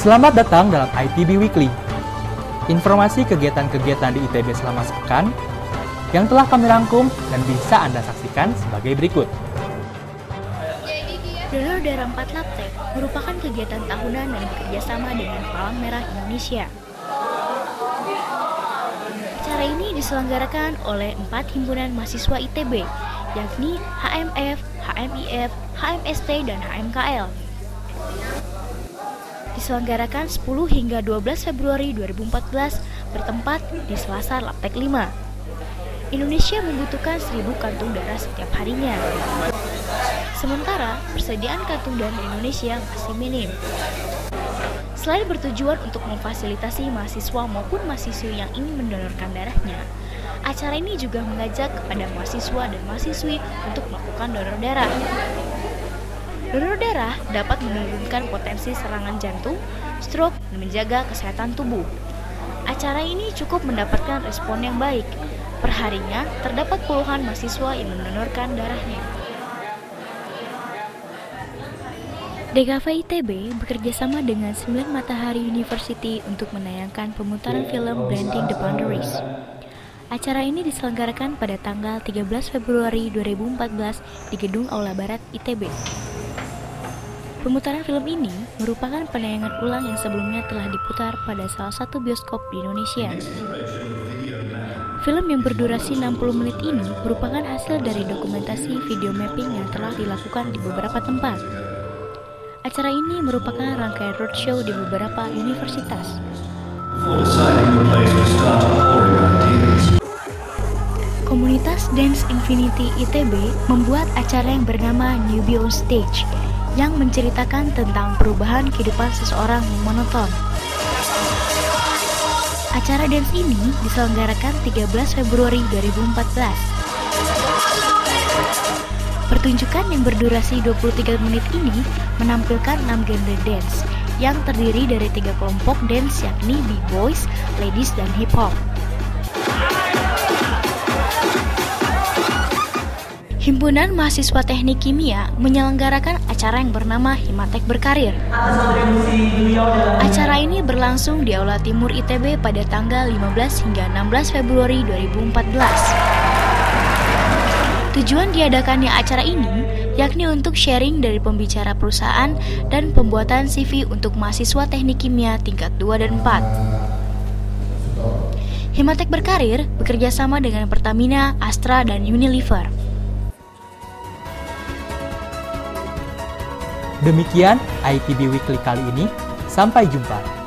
Selamat datang dalam ITB Weekly. Informasi kegiatan-kegiatan di ITB selama sepekan yang telah kami rangkum dan bisa Anda saksikan sebagai berikut. Donor Darah 4 Labtek merupakan kegiatan tahunan dan bekerjasama dengan Palang Merah Indonesia. Acara ini diselenggarakan oleh empat himpunan mahasiswa ITB, yakni HMF, HMIF, HMST, dan HMKL diselenggarakan 10 hingga 12 Februari 2014 bertempat di Selasar Laptek 5. Indonesia membutuhkan 1000 kantung darah setiap harinya. Sementara persediaan kantung darah Indonesia masih minim. Selain bertujuan untuk memfasilitasi mahasiswa maupun mahasiswi yang ingin mendonorkan darahnya, acara ini juga mengajak kepada mahasiswa dan mahasiswi untuk melakukan donor darah. Donor darah dapat menurunkan potensi serangan jantung, stroke, dan menjaga kesehatan tubuh. Acara ini cukup mendapatkan respon yang baik. Perharinya, terdapat puluhan mahasiswa yang mendonorkan darahnya. DKV ITB bekerjasama dengan 9 Matahari University untuk menayangkan pemutaran film Branding the Boundaries. Acara ini diselenggarakan pada tanggal 13 Februari 2014 di Gedung Aula Barat ITB. Pemutaran film ini merupakan penayangan ulang yang sebelumnya telah diputar pada salah satu bioskop di Indonesia. Film yang berdurasi 60 menit ini merupakan hasil dari dokumentasi video mapping yang telah dilakukan di beberapa tempat. Acara ini merupakan rangkaian roadshow di beberapa universitas. Komunitas Dance Infinity ITB membuat acara yang bernama Newbie on Stage yang menceritakan tentang perubahan kehidupan seseorang yang monoton. Acara dance ini diselenggarakan 13 Februari 2014. Pertunjukan yang berdurasi 23 menit ini menampilkan 6 genre dance yang terdiri dari tiga kelompok dance yakni B-Boys, Ladies, dan Hip Himpunan Mahasiswa Teknik Kimia menyelenggarakan acara yang bernama Himatek Berkarir. Acara ini berlangsung di Aula Timur ITB pada tanggal 15 hingga 16 Februari 2014. Tujuan diadakannya acara ini yakni untuk sharing dari pembicara perusahaan dan pembuatan CV untuk mahasiswa teknik kimia tingkat 2 dan 4. Himatek Berkarir bekerja sama dengan Pertamina, Astra, dan Unilever. Demikian ITB Weekly kali ini. Sampai jumpa.